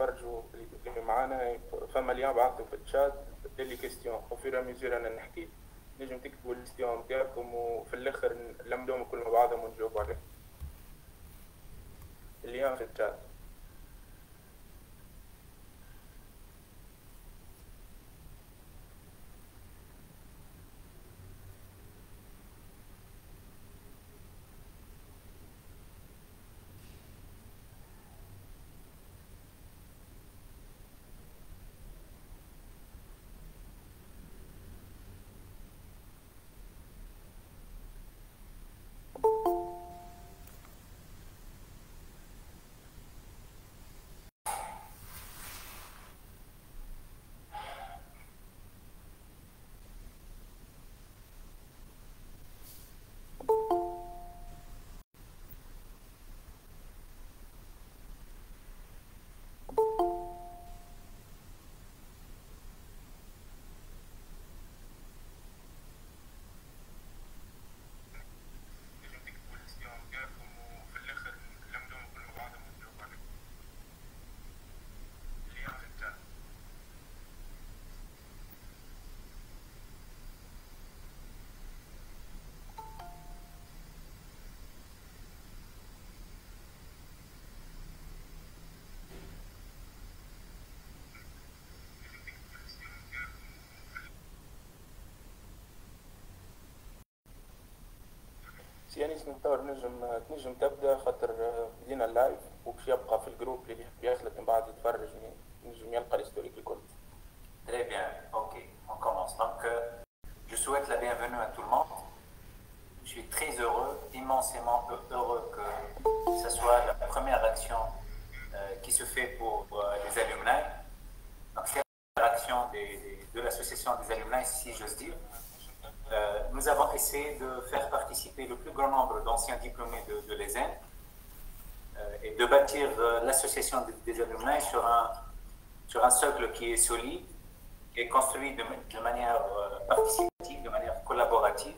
يتفرجوا اللي معانا. فما اليوم بعثوا في الشات لي كيستيون وفي ميزور أنا نحكي. نجم تكتبوا ال questions نتاعكم وفي الأخر نلمدوهم كل مع بعضهم ونجاوبوا عليهم اليوم في الشات. سيانيس نتصور نجم تنجم تبدا خاطر آه، بدينا اللايف وباش يبقى في الجروب اللي يحب يخلط من بعد يتفرج نجم يلقى الهيستوريك الكل Très bien, ok, on commence. Donc, euh, je souhaite la bienvenue à tout le monde. Je suis très heureux, immensément heureux que ce soit la première action euh, qui se fait pour euh, les alumni. Donc, c'est la première action des- des- de l'association des alumni, si j'ose dire. Euh, nous avons essayé de faire participer le plus grand nombre d'anciens diplômés de, de l'ESN euh, et de bâtir euh, l'association des, alumni sur un, sur un socle qui est solide et construit de, manière participative, de manière collaborative.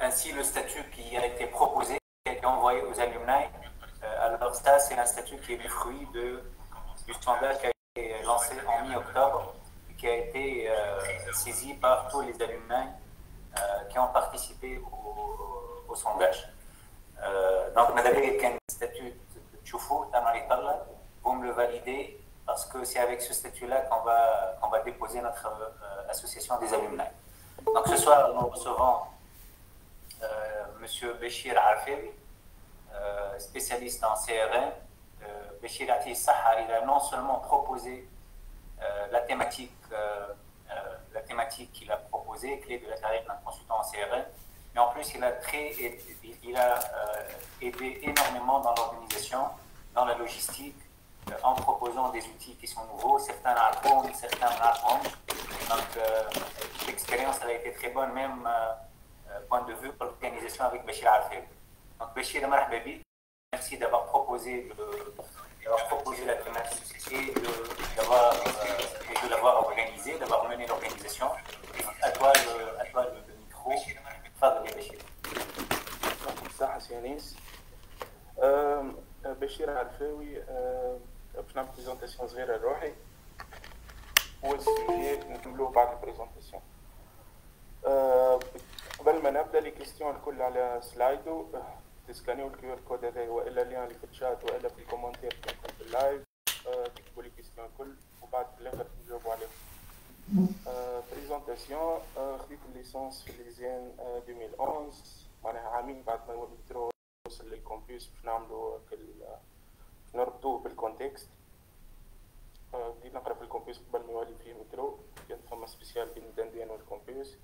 Ainsi, le statut qui a été proposé, qui a été envoyé aux alumni, alors ça, c'est un statut qui est le fruit de, du sondage qui a été lancé en mi-octobre, qui a été euh, saisie par tous les alumni euh, qui ont participé au, sondage. Euh, donc, madame, quel statut de Tchoufou, vous me le validez parce que c'est avec ce statut-là qu'on va, qu va déposer notre association des alumni. Donc ce soir, nous recevons euh, M. Béchir Arfebi, spécialiste en CRM. Béchir Ati Saha, il a non seulement proposé la thématique, euh, euh, la thématique qu'il a proposée, clé de la carrière d'un consultant en CRM, mais en plus il a très, il, a euh, aidé énormément dans l'organisation, dans la logistique, euh, en proposant des outils qui sont nouveaux, certains apprennent, certains apprennent. Donc euh, l'expérience a été très bonne, même euh, euh, point de vue pour l'organisation avec Bachir Arfel. Donc Bachir merci d'avoir proposé, de, d'avoir proposé la thématique et de, d'avoir, euh, et de l'avoir organisé, d'avoir mené l'organisation. Donc, À toi le, à toi le, le micro. Fadl, Bachir. يعطيك الصحة سيانيس آم، آه، بشير عرفاوي آه، باش نعمل بريزونتاسيون صغيرة لروحي وال sujet نكملوه بعد ال présentation آه، قبل ما نبدأ les questions الكل على Slido آه، تسكانيو ال QR code هذا وإلا اللي اللي في الشات وإلا في ال commentaires في ال live. آه، تكتبوا les questions الكل وبعد في الآخر نجاوبوا عليهم. présentation خديت ال licence في l'ESEN آه، 2011 معناها عامين بعد ما المترو وصل لل campus باش نعملوا نربطوه بال contexte آه، بديت نقرأ في ال campus قبل ما يولي فيه métro كانت فما spéciale بين الدندين وال campus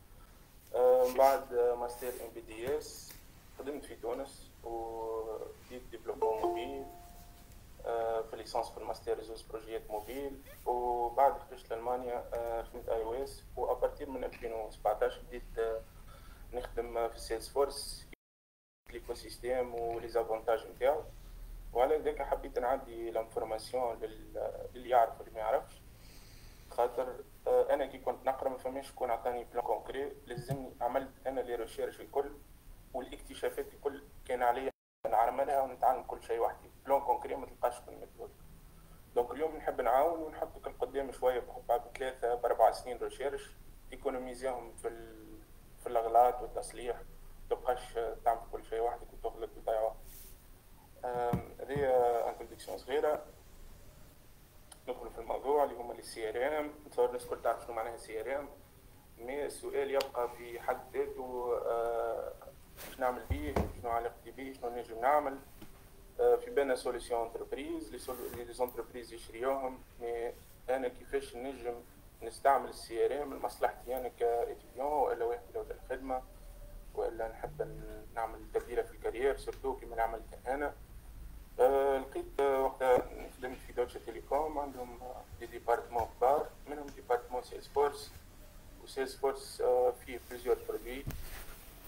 آه، من بعد master MBDS خدمت في تونس. وديت développement mobile في licence في ال master réseaux projetات mobile وبعد خرجت لالمانيا خدمت iOS و à partir من 2017 بديت نخدم في Salesforce l'écosystème و les avantages نتاعو. وعلى ذلك حبيت نعدي l'information للي يعرف واللي ما يعرفش. خاطر أنا كي كنت نقرأ ما فماش شكون عطاني plan concret لازمني عملت أنا les recherches الكل. والاكتشافات الكل كان عليا نعملها ونتعلم كل شيء وحدي. plan concret ما تلقاش في ال méthode donc اليوم نحب نعاون ونحطك القدام شوية بعد ثلاثة بأربع سنين recherche économiserهم في في الأغلاط والتصليح. تبقاش تعمل كل شيء وحدك وتغلط وتضيع وقت. هذه introduction صغيرة. ندخل في الموضوع اللي هما ال CRM نتصور الناس الكل تعرف شنو معناها CRM mais السؤال يبقى في حد ذاته اش نعمل بيه شنو علاقتي بيه شنو نجم نعمل في بالنا solution entreprise les entreprises يشريوهم. mais أنا كيفاش نجم نستعمل ال CRM لمصلحتي أنا ك étudiant ولا واحد يلوج الخدمة وإلا نحب نعمل تبديله في ال carrière surtout كيما عملت أنا. أه لقيت وقتها خدمت في Deutsche Telekom عندهم des départements كبار منهم département Salesforce و Salesforce فيه plusieurs produits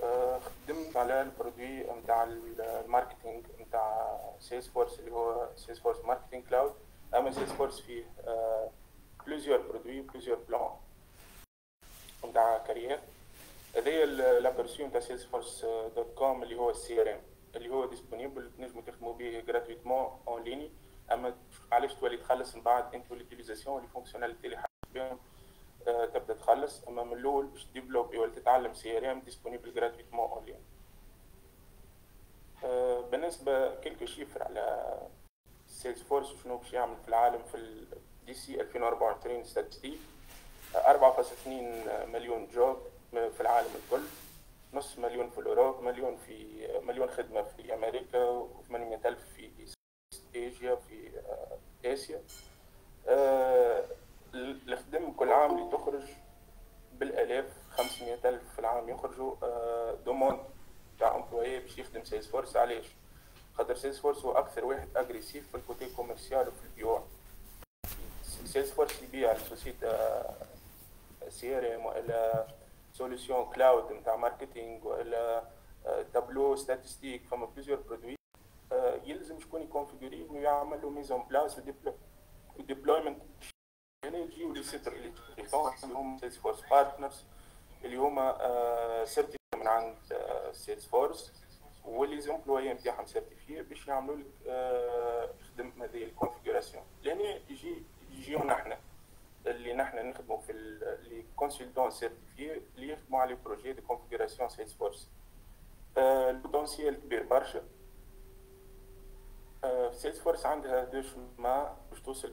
خدمت على ال produit نتاع ال marketing نتاع Salesforce اللي هو Salesforce Marketing Cloud. اما Salesforce فيه. plusieurs produits plusieurs plans نتاع carrière. هذايا l'aperçu نتاع Salesforce.com اللي هو ال CRM اللي هو disponible تنجموا تخدموا به gratuitement en ligne أما علاش تولي تخلص من بعد انتو l'utilisation les fonctionnalités اللي حاجة آه تبدأ تخلص. اما من الأول باش développer ولا تتعلم CRM disponible gratuitement en آه بالنسبة quelques chiffres على Salesforce وشنو باش يعمل في العالم في d'ici 2024 statistiques 4.2 مليون job في العالم الكل. نص مليون في ال Europe مليون في مليون خدمة في أمريكا و800 ألف في إيجيا في آسيا الخدم كل عام اللي تخرج بالآلاف 500 ألف في العام يخرجوا demandes تاع emploi باش يخدم Salesforce علاش؟ خاطر Salesforce هو أكثر واحد agressif في ال côté commercial وفي البيوع. Salesforce يبيع ل société CRM والا solution cloud نتاع marketing ولا tableau statistique فما plusieurs produits يلزم شكون ي configurer ويعمل له mise en place و déploiement هنا يجيو les acteurs اللي هم Salesforce partners اللي هما certifiés من عند Salesforce وال les employés نتاعهم certifiés باش يعملوا لك خدم هذه ال configuration لهنا يجي يجيونا إحنا اللي نحن نخدموا في les consultants certifiés اللي يخدموا على projet de configuration Salesforce. ال potentiel كبير برشا. Salesforce عندها deux chemins باش توصل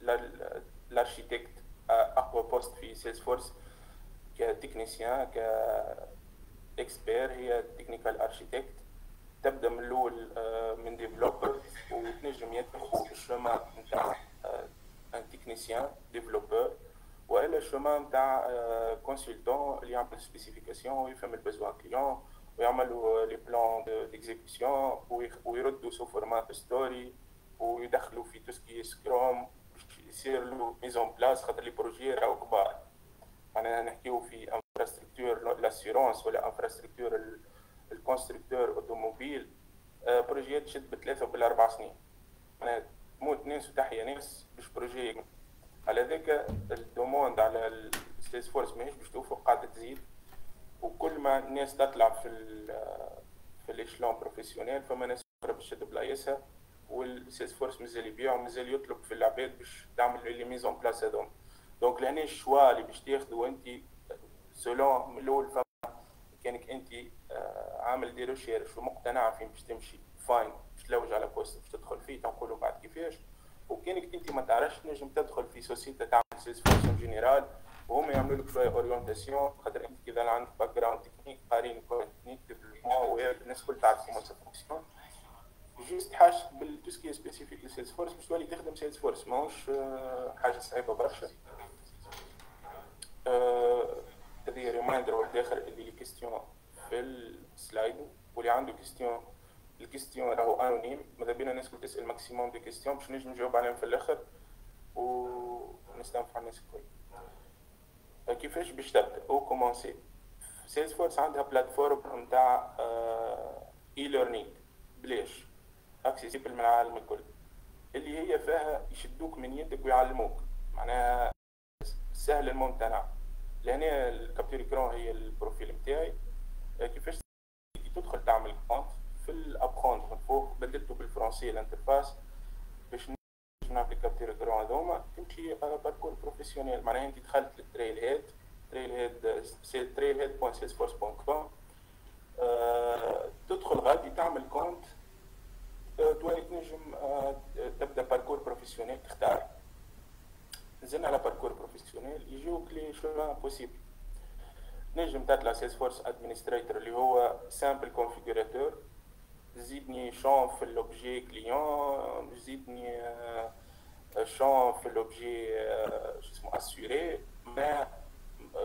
به ل architecte اقوى poste في Salesforce ك technicien ك expert هي technical architect تبدا من الأول من developer وتنجم يدخل في ال chemin نتاع un technicien développeur والا ال chemin نتاع consultant اللي يعمل spécifications ويفهم ال besoin client ويعملوا les plans d'exécution ويردوا sous format story ويدخلوا في tout ce qui scrum باش يصير له mise en place خاطر les projets راهو كبار. معناها نحكيو في infrastructure l'assurance ولا infrastructure ال constructeur automobile بروجيات تشد بثلاثة وبالاربع سنين. معناها تموت ناس وتحيا ناس باش projet على ذاك ال demande على ال Salesforce ماهيش باش توفق قاعدة تزيد. وكل ما الناس تطلع في في ال échelon professionnel فما ناس أخرى باش تشد بلايصها. وال Salesforce مازال يبيع ومازال يطلب في العباد باش تعمل les mises en place هذوم donc لهنا ال choix اللي باش تاخذه انت selon من الأول فما كانك انت عامل des recherches ومقتنع فين باش تمشي فاين باش تلوج على poste باش تدخل فيه تنقولوا بعد كيفاش. وكانك انت ما تعرفش نجم تدخل في société تعمل Salesforce général وهم يعملوا لك شوية orientation خاطر انت كذا عندك background technique قارين technique développement والناس الكل تعرف كيما ça fonctionne juste حاجة بال tout ce qui spécifique ل Salesforce باش تولي تخدم Salesforce ماهوش آه، حاجة صعيبة برشا. آه، هذه reminder واحد آخر اللي les questions في ال slide واللي عنده question ال question راهو anonyme ماذا بينا الناس الكل تسأل maximum des questions باش نجم نجاوب عليهم في الآخر ونستنفع الناس الكل. آه، كيفاش باش تبدأ؟ où commencer Salesforce عندها plateforme نتاع e-learning بلاش. accessible من العالم الكل. اللي هي فيها يشدوك من يدك ويعلموك. معناها سهل الممتنع. لهنا ال capture écran هي ال profil نتاعي كيفاش تدخل تعمل compte في الابخوند من فوق بدلته بالفرنسي ال interface باش نعمل capture écran هذوما. تمشي على parcours professionnel معناها انت دخلت لل Trailhead Trailhead Trailhead point Salesforce point com تدخل غادي تعمل compte تولي تنجم آه، تبدأ parcours professionnel تختار. نزلنا على parcours professionnel يجوك les choix possibles نجم تطلع سيلز فورس ادمنستريتور اللي هو سامبل كونفيغوراتور زيدني شون في لوبجي كليون زيدني شون في لوبجي شو اسمه اسيوري ما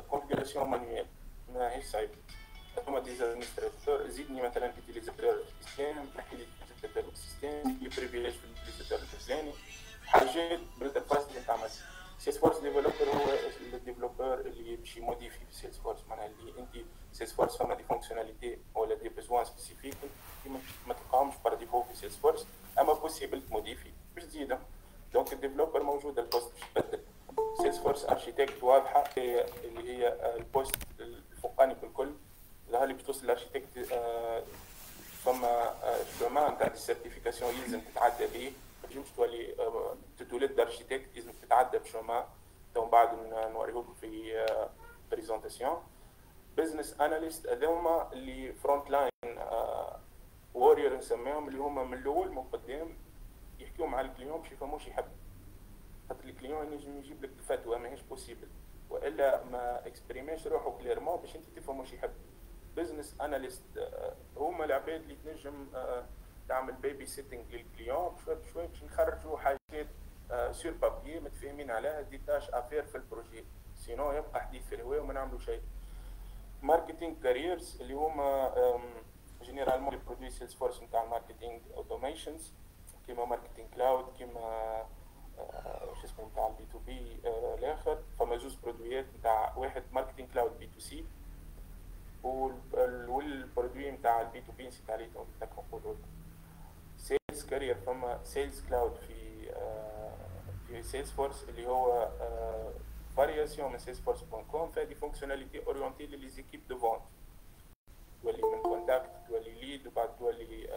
كونفيغوراسيون مانيوال ما هيش صعيب هما ديزادمنستراتور زيدني مثلا كيتيليزاتور سيستيم تحكي لي الديفلوبر سيستم لي بريفيليج في الديفلوبر الفلاني حاجات بالانترفاس اللي تعمل Salesforce developer هو ال developer اللي يمشي modifier في Salesforce معناها اللي انت Salesforce فما des fonctionnalités ولا des besoins spécifiques ما تلقاهمش par défaut في Salesforce أما possible ت modifier باش تزيدهم donc ال developer موجود ال poste باش تبدل Salesforce architect واضحه اللي هي ال poste الفوقاني بالكل ظهر لي باش توصل ال architect فما chemin نتاع ال certification يلزم تتعدى به. تنجمش تولي تتولد architect لازم تتعدى ب chemin تو بعد نوريهولكم في présentation business analyst هذوما اللي frontline warrior نسميهم اللي هما من الأول من قدام يحكيو مع ال client باش يفهموش يحب خاطر ال client ينجم يجيب لك فتوى ماهيش possible وإلا ما exprimيش روحو clairement باش أنت تفهم واش يحب business analyst هما العباد اللي تنجم آه، تعمل babysitting لل client بشوي بشوي باش نخرجوا حاجات sur papier متفاهمين عليها des tâches à faire في ال projet sinon يبقى حديث في الهواء وما نعملوا شيء. marketing careers اللي هما généralement les produits Salesforce نتاع ال marketing automations كيما Marketing Cloud كيما شو اسمه نتاع ال B2B الآخر. فما زوز برودويات نتاع واحد Marketing Cloud B2C وال produit نتاع ال B2B نسيت عليه تو نقولوا sales career فما Sales Cloud في في Salesforce اللي هو variation من Salesforce point com des fonctionnalités orientées les équipes de vente تولي من contact تولي lead وبعد تولي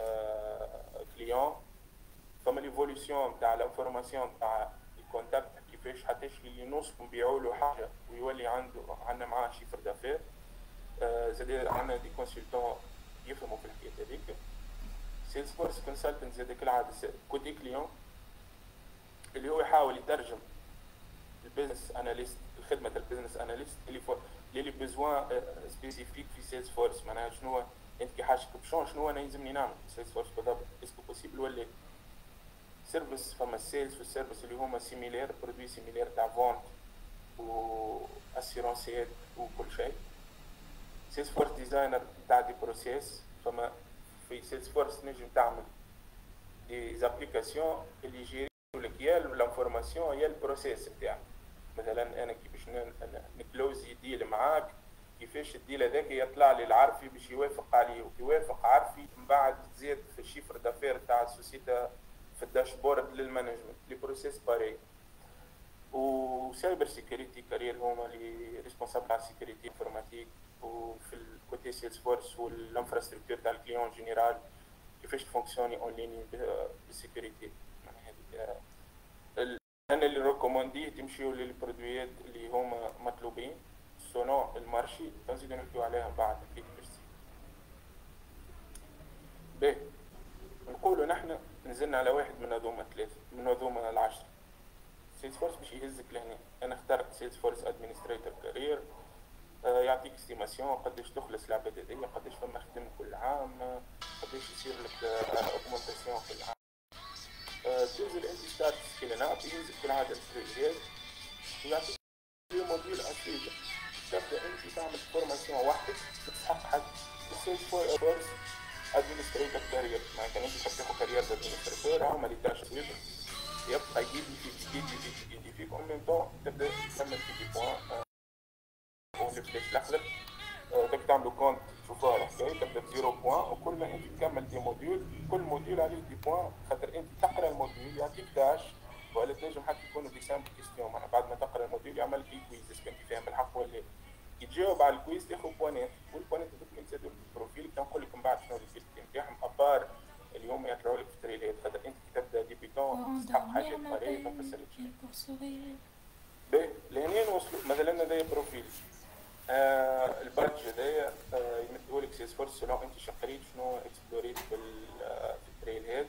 client فما l'évolution نتاع l'information نتاع ال contact كيفاش حتى اللي نوصلوا نبيعوا له حاجة ويولي عنده عندنا معاه chiffre d'affaires زاد عندنا des consultants يفهموا في الحكاية هذيك. Salesforce consultant زاد كالعاده côté client اللي هو يحاول يترجم ال business analyst الخدمة ال business analyst اللي فور les besoins spécifiques في Salesforce معناها شنو أنت كي حاجتك بشون شنو أنا يلزمني نعمل. Salesforce بالضبط est-ce que possible ولا؟ service فما ال sales وال service اللي هما similaires produits similaires تاع vente و assurance يات وكل شيء. Salesforce designer تاع des process فما في Salesforce نجم تعمل des applications اللي يجيريو لك يا l'information يا ال process نتاعك مثلا أنا كيفاش نكلوزي deal معاك كيفاش ال deal هذاك يطلع لي لعرفي باش يوافق عليه ويوافق عرفي من بعد تزيد في ال chiffre d'affaires تاع ال société في ال dashboard لل management les process pareil و cybersecurity career هما اللي responsables على ال sécurité informatique وفي ال côté Salesforce وال infrastructure تاع ال client général كيفاش تفونكسيوني en ligne بال sécurité أنا اللي نريكومونديه تمشيو لل produit يات اللي هما مطلوبين selon ال marché نزيدو نحكيو عليها بعد أكيد ميرسي باهي نقولوا نحن نزلنا على واحد من هذوما ثلاثة من هذوما العشرة. Salesforce باش يهزك لهنا. أنا اخترت Salesforce administrator career يعطيك estimation قداش تخلص العباد هذيا قداش فما خدم كل عام قداش يصير لك augmentation في العام تنزل انت start skilling up ينزل بالعاده ال Trailhead ويعطيك module اسيد تبدا أنت تعمل formation وحدك تستحق حد. ال Salesforce administrator career معناتها انت تاخذ career administrator هما اللي تاش يبقى يجيب لي فيك يجيب لي فيك يجيب لي فيك en même temps تبدأ تكمل في des points لحظك بدك تعملوا compte شوفوها الحكاية تبدا ب zéro point وكل ما أنت تكمل des modules كل module عليه des points خاطر أنت تقرأ ال module يعطيك داش ولا تنجم حتى يكونوا des simples questions معناها بعد ما تقرأ ال module يعمل لك quiz اذا كنت فاهم الحق ولا كي تجاوب على ال quiz تاخذ point ات وال point ات هذوك يتزادوا ال profil نقول لكم بعد شنو الفيلتر نتاعهم à part اليوم يطلعوا لك في ال Trailhead خاطر أنت كي تبدا débutant تستحق حاجات قريبه ما نفسرتش باهي لهنا نوصلوا مثلا هذايا profil آه ال badge هذايا آه يمدوا لك Salesforce selon انت شقريت شنو اكسبلوريت في, في ال Trailhead.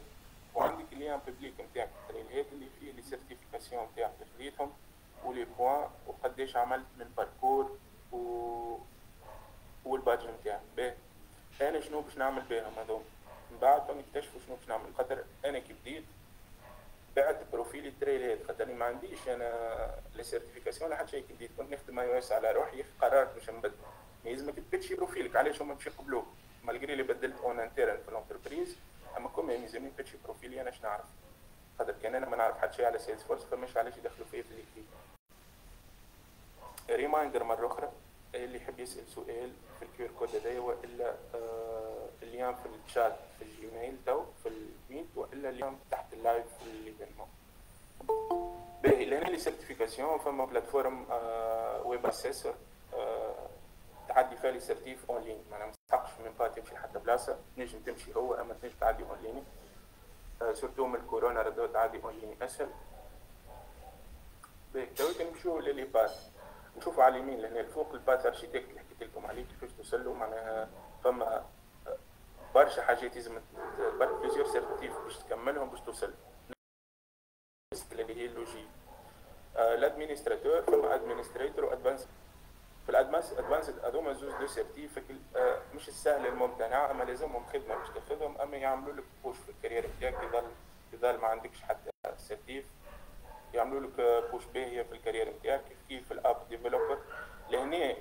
وعندك اللي public نتاعك ال Trailhead اللي فيه les certifications نتاعك اللي خديتهم و les points وقداش عملت من parcours و وال badge نتاعك باهي أنا شنو باش نعمل بهم هذوما؟ من بعد نكتشفوا شنو باش نعمل. خاطر أنا كي بديت بعت profil ي Trailhead خاطرني ما عنديش أنا les certifications ولا حتى شيء كي كنت نخدم ES على روحي قررت باش نبدل ما يلزمك تبدشي profil ك. علاش هما باش يقبلوك malgré اللي بدلت en interne في ال entreprise أما كون ما يلزمني نبدشي profil ي أنا اش نعرف؟ خاطر كان أنا ما نعرف حتى شيء على Salesforce فماش علاش يدخلوا فيا في ال effectif reminder مرة أخرى اللي يحب يسأل سؤال في ال QR code هذايا وإلا آه اليوم في الشات في ال Gmail تو في ال Meet وإلا اليوم تحت ال live في ال événement باهي لهنا les certifications فما plateforme آه Webassessor آه تعدي فيها les certifs en ligne معناها ما تستحقش من bas تمشي لحتى بلاصة. تنجم تمشي هو أما تنجم تعدي en ligne آه surtout من الكورونا ردوا تعدي en ligne أسهل. باهي تو نمشيو ل les paths. نشوفوا على اليمين لهنا الفوق ال path architect اللي حكيت لكم عليه كيفاش توصلوا معناها فما برشا حاجات لازم برك plusieurs certifs باش تكملهم باش توصل. اللي هي اللوجي ال administrateur فما administrator و advanced في ال advanced advanced هذوما زوج de certifs مش السهل الممتنع أما لازمهم خدمة باش تاخذهم أما يعملوا لك push في ال carrière نتاعك يظل يظل ما عندكش حتى certif يعملوا لك push باهيه في ال carrière نتاعك كيف كيف ال app developer لهنا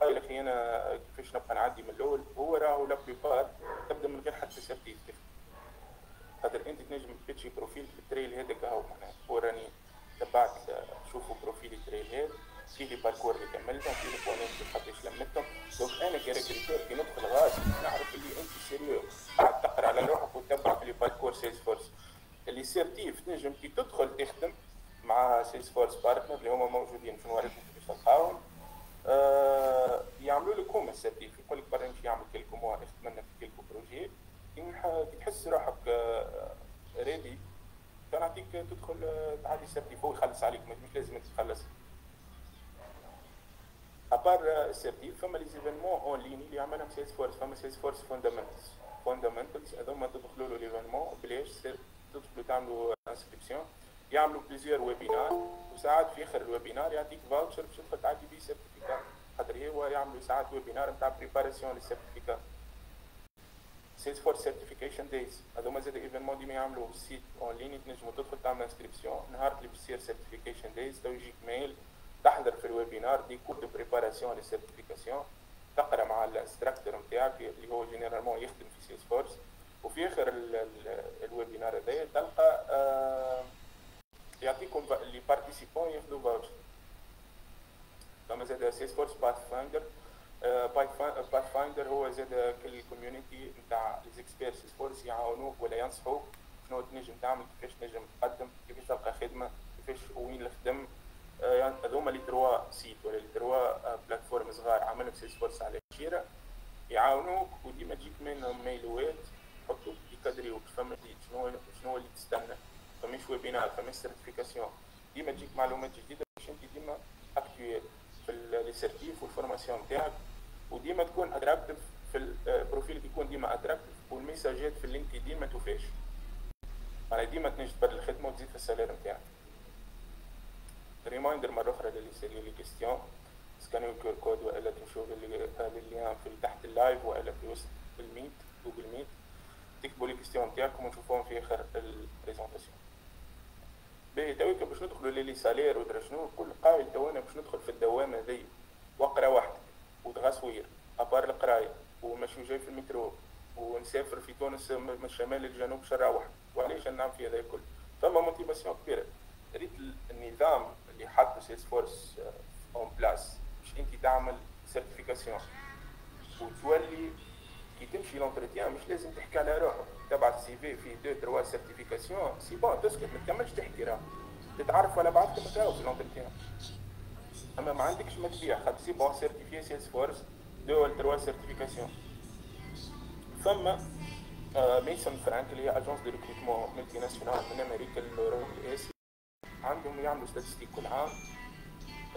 قايل أخي أنا كيفاش نبقى نعدي من الأول؟ هو راهو la plupart تبدأ من غير حتى certif خاطر أنت تنجم تبتشي profil في ال Trailhead هذاك اهو معناها. هو راني تبعت شوفوا profil ال Trailhead هذا في les parcours اللي كملتهم في les point ات اللي قداش لمتهم. donc أنا recruteur كي ندخل غاز نعرف اللي أنت sérieux قاعد تقرأ على روحك وتتبع في les parcours Salesforce اللي certif تنجم كي تدخل تخدم مع Salesforce partner اللي هما موجودين في نوارد باش تلقاهم آه يعملوا لك هما ال certif يقول لك برا نمشي يعمل quelques mois نخدم لنا في quelques projets كي تحس روحك آه ready نعطيك تدخل تعدي ال certif هو يخلص عليك مش لازم تخلص à part ال certif فما les événements en ligne اللي يعملهم Salesforce fundamentals fundamentals هذوما تدخلوا له l'événement بلاش تدخلوا تعملوا inscription يعملوا plusieurs webinars وساعات في اخر ال webinar يعطيك voucher باش تدخل تعدي بيه certificat خاطر هو يعملوا ساعات webinar نتاع préparation لل certificat Salesforce certification days هذوما زاد événement ديما يعملوا site en ligne تنجموا تدخل تعمل inscription نهار اللي بتصير certification days تو يجيك mail تحضر في ال webinar des cours de préparation لل certification تقرا مع ال instructeur نتاعك اللي هو généralement يخدم في Salesforce وفي آخر ال webinar هذايا تلقى آه يعطيكم les participants ياخذوا voucher فما زاد Salesforce Pathfinder Pathfinder هو زاد كل ال community نتاع les experts Salesforce يعاونوك ولا ينصحوك شنو تنجم تعمل كيفاش تنجم تقدم كيفاش تلقى خدمة كيفاش وين الخدم. هذوما les trois sites ولا les trois plateformes صغار عملهم Salesforce على شيره يعاونوك وديما تجيك منهم mail وات يحطوك يكادريوك فما شنو شنو اللي تستنى. فماش webinar فماش certification ديما تجيك معلومات جديدة باش انت ديما actuel في les certifs وال formations نتاعك. وديما تكون attractif في ال profil يكون ديما attractif وال message ات في ال LinkedIn ما توفاش معناها ديما تنجم تبدل الخدمة وتزيد في ال salaire نتاعك. reminder مرة أخرى ل les questions سكانيو ال QR code وإلا تمشيو للل lien في تحت ال live وإلا في وسط ال Meet Google Meet. تكتبوا les questions نتاعكم ونشوفوهم في آخر ال présentation باهي تويك باش ندخلوا لي سالير ودرا شنو كل قايل تو أنا باش ندخل في الدوامة ذي. واقرا وحدك وتغصوير أبار القراية ومشي جاي في المترو ونسافر في تونس من الشمال للجنوب شرع واحد. وعلاش نعم في هذا الكل؟ فما موتيفاسيون كبيرة. ريت النظام اللي حط سيلز فورس اون بلاس باش انت تعمل سيرتيفيكاسيون وتولي كي تمشي لونتروتيان مش لازم تحكي على روحك تبعت CV فيه deux trois certifications c'est bon تسكت ما تكملش تحكي راه تتعرف على بعضكم تراو في l'entretien أما ما عندكش ما تبيع خاطر c'est bon certifié Salesforce deux trois certifications ثم Mason Frank اللي هي agence de recrutement multinationale من أمريكا l'Europe l'Asie عندهم يعملوا statistiques كل عام.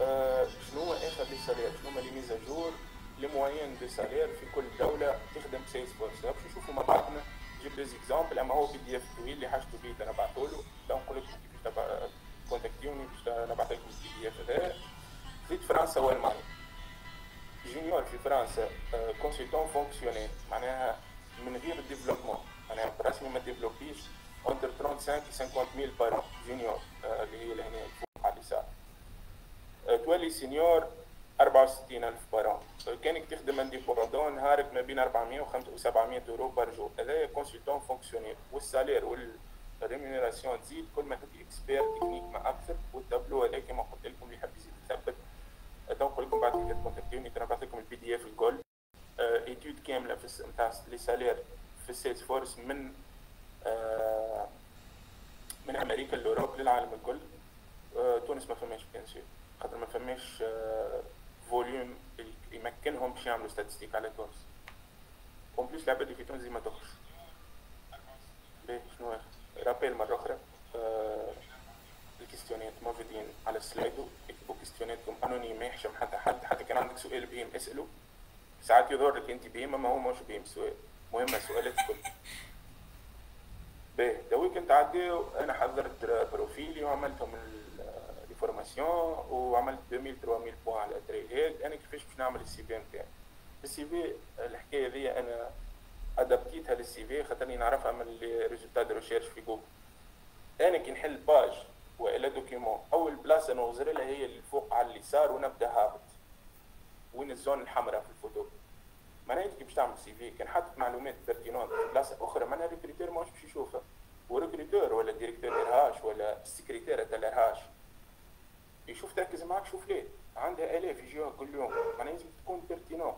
آه شنو هو آخر les salaires شنو هما les mises à jour les moyennes de salaire في كل دولة تخدم Salesforce باش نشوفوا مع بعضنا نجيب des exemples أما هو PDF طويل اللي حاجته بيه أنا بعثه له. نقول لكم كيفاش كونتاكتيوني باش نبعث لكم ال PDF هذا زيد فرنسا والمانيا junior في فرنسا. consultant fonctionnel معناها من غير ال développement معناها برسمي ما ديفلوبيش 35 50 mille par junior اللي هي لهنا فوق على اليسار. تولي senior 64000 par an كانك تخدم indépendant نهارك ما بين 400 و 700 euros par jour هذا consultant fonctionnel وال salaire وال rémunération تزيد كل ما تبي expert technique ما أكثر. والتابلو هذا كما قلت لكم اللي يحب يزيد يثبت. donc لكم بعد كده كونتاكتوني نبعث لكم ال PDF الكل. étude كاملة في نتاع les salaires في ال Salesforce من آه من أمريكا لاوروب للعالم الكل. آه تونس ما فماش source خاطر ما فماش آه volume يمكنهم باش يعملوا statistiques على تونس. en plus العباد اللي في تونس ما تخرج باهي شنو؟ rappel مرة أخرى. ال question ات موجودين على ال Slido اكتبوا question اتكم anonyme ما يحشم حتى حد حتى كان عندك سؤال بهيم اساله ساعات يظهر لك أنت بهيم ما هو مش بهيم سؤال. مهمة سؤالات الكل. باهي دويك نتعداو أنا حضرت profil ي وعملتهم ال formation وعملت 2000 3000 points على Trailhead أنا كيفاش باش نعمل ال CV نتاعي السي في الحكاية ذي أنا ادابتيتها لل CV خاطرني نعرفها من les résultats de recherche في جوجل أنا كي نحل page وإلا document أول بلاصة نغزر لها هي اللي فوق على اليسار ونبدأ هابط. وين ال zone الحمراء في الفوتو معناها انت باش تعمل CV كان حاطط معلومات pertinentes في بلاصه أخرى معناها ال recruteur ماهوش باش يشوفها و recruteur ولا directeur RH ولا السكرتيره تاع ال RH؟ يشوف تركز معاك شوف ليه. عندها آلاف يجيوها كل يوم. معناها لازم تكون pertinent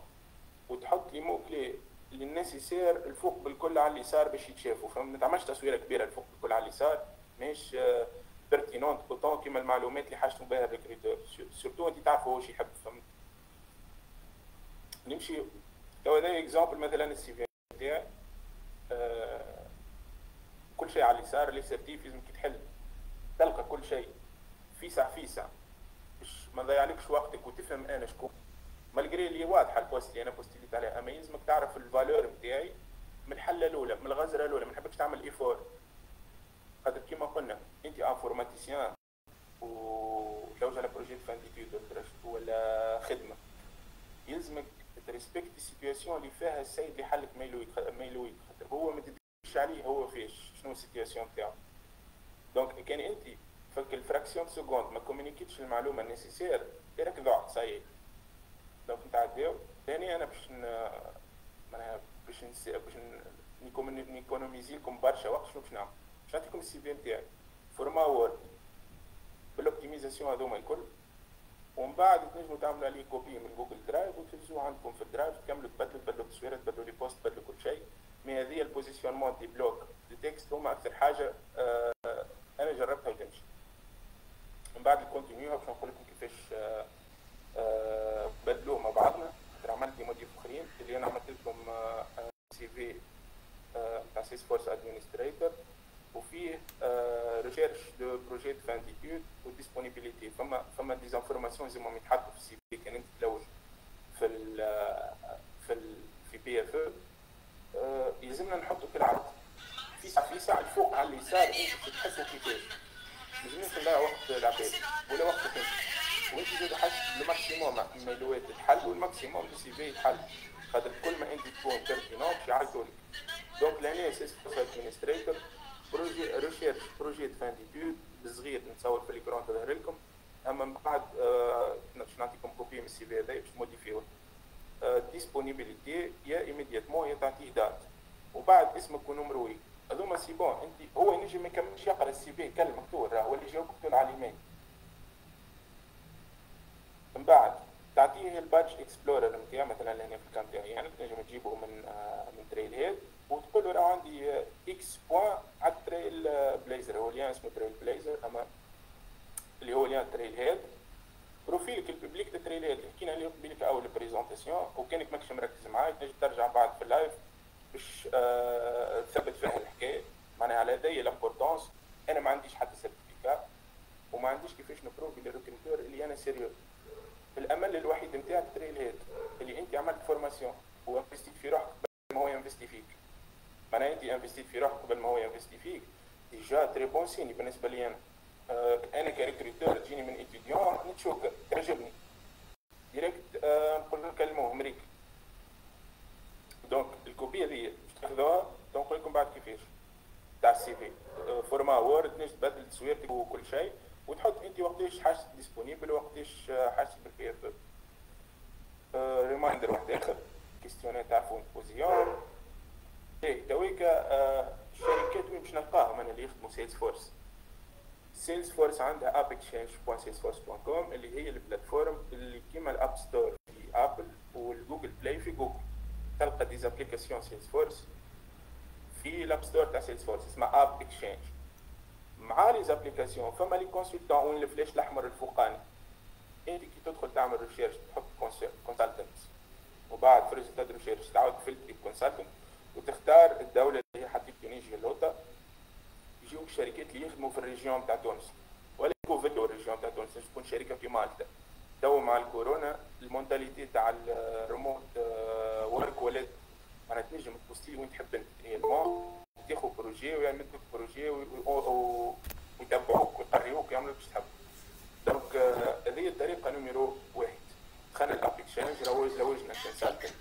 وتحط les mots clés اللي الناس يسير الفوق بالكل على اليسار باش يتشافوا. فما تعملش تصويرة كبيرة الفوق بالكل على اليسار. ماهيش pertinente autant كيما المعلومات اللي حاجته بها ال recruteur surtout أنت تعرف هو واش يحب. فهمت؟ نمشي تو هذا exemple مثلا ال CV نتاعي آه كل شيء على اليسار les certifs لازم كي تحل تلقى كل شيء فيسع فيسع. باش ما نضيعلكش وقتك وتفهم أنا شكون. malgré اللي واضحة ال poste اللي أنا بوستيليت عليها. اما يلزمك تعرف ال valeur نتاعي من الحلة الأولى من الغزرة الأولى. ما نحبكش تعمل effort خاطر كيما قلنا أنت انفورماتيسيان ولوج على بروجي فان ولا خدمة. يلزمك تريسبكت السيتياسيون اللي فيها السيد اللي حلك ميلويك ميلويك خاطر هو ما تدريش عليه هو فيش شنو السيتياسيون تاعو دونك كان انت فك الفراكسيون سكوند ما كومونيكيتش المعلومه النيسيسير راك ضعت صاي دونك نتعداو ثاني أنا باش معناها باش باش نيكونوميزي لكم برشا وقت شنو باش نعمل باش نعطيكم ال CV نتاعي format Word بال optimisation هذوما الكل ومن بعد تنجموا تعملوا عليه copie من Google Drive وتنزلوه عندكم في ال Drive؟ تكملوا تبدلوا تبدلوا التصويره تبدلوا les postes تبدلوا كل شيء. mais هذه ال positionnement des blocs de texte هما أكثر حاجة آه أنا جربتها وتمشي. من بعد ال contenu باش نقول لكم كيفاش آه آه بدلوه مع بعضنا. عملت لي موديف اخرين اللي أنا عملت لكم سي في تاع سيس فورس ادمنستريتور وفيه ريشيرش دو بروجي دو فان وديسبونيبيليتي فما فما دي زانفورماسيون لازمهم يتحطوا في السي في كان انت تلوج في ال في ال في بي اف أو يلزمنا نحطوا كالعاده في ساعه في ساعه الفوق على اليسار تحسوا كيفاش لازمناش نضيع وقت العباد ولا وقت انت وانت زاد حاجة ال maximum mail وات تتحل و ال maximum de CV يتحل خاطر كل ما انت تكون pertinent باش يعيطوا لك donc لهنا c'est administrateur projet recherche projet fin d'études بالصغير نتصور في l'écran تظهر لكم أما من بعد باش نعطيكم copie من ال CV هذا باش modifi يوه disponibilité يا immédiatement يا تعطيه date وبعد اسمك و numéro ي. هذوما c'est bon انت هو ينجم ما يكملش يقرأ ال CV كلمة مكتوب هو اللي جاوبك على الإيميل. من بعد تعطيه ال badge explorer نتاع مثلا هنا في ال cas تاعي يعني تنجم تجيبه من آه من Trailhead وتقول له راه عندي X points lien اسمه Trailblazer أما اللي هو lien Trailhead profil ك ال public تاع Trailhead حكينا عليه قبيلك أول présentation وكأنك ماكش مركز معايا تنجم ترجع بعد في ال live باش آه تثبت فيها الحكاية. معناها على هذه l'importance أنا ما عنديش حتى certificat وما عنديش كيفاش ن prouver لل recruteur اللي أنا sérieux الامل الوحيد نتاعك Trailhead اللي أنت عملت formation و investi ت في روحك قبل ما هو ي investi فيك. معناها أنت investi ت في روحك قبل ما هو ي investi فيك. déjà très bon signe بالنسبة لي أنا أنا ك recruteur تجيني من étudiant نت choqua تعجبني direct نقول لهم كلموه مريك donc ال copie هذه باش تاخذوها نقول لكم بعد كيفاش تاع ال CV format Word تنجم تبدل تصويرتك وكل شيء وتحط انت وقتاش حاجتك disponible وقتاش حاجتك بال PF reminder واحد اخر question ات تاع fond بوزيون تويكا الشركات وين باش نلقاهم أنا اللي يخدموا Salesforce Salesforce عندها appexchange point salesforce point com اللي هي ال plateforme اللي كيما ال App Store في Apple و ال Google Play في جوجل. تلقى des applications Salesforce في ال App Store تاع Salesforce اسمها AppExchange مع les applications فما les consultants وين ال flèche الأحمر الفوقاني. أنت كي تدخل تعمل recherche تحط consultant وبعد في résultat recherche تعاود ت filtrer consultant وتختار الدولة اللي هي حطيت Tunisia اللوطه يجيوك شركات اللي يخدموا في ال région تاع تونس. ولا فيديو ال région تاع تونس تكون شركة في مالطا تو مع الكورونا ال mentalité تاع ال remote work ولات معناها تنجم ت poster وين تحب أنت. تاخذ projet ويعمل لك projet ويتبعوك ويقريوك يعملوا باش تحب. donc هذه الطريقة numéro واحد. دخلنا ال AppExchange روج روجنا consultant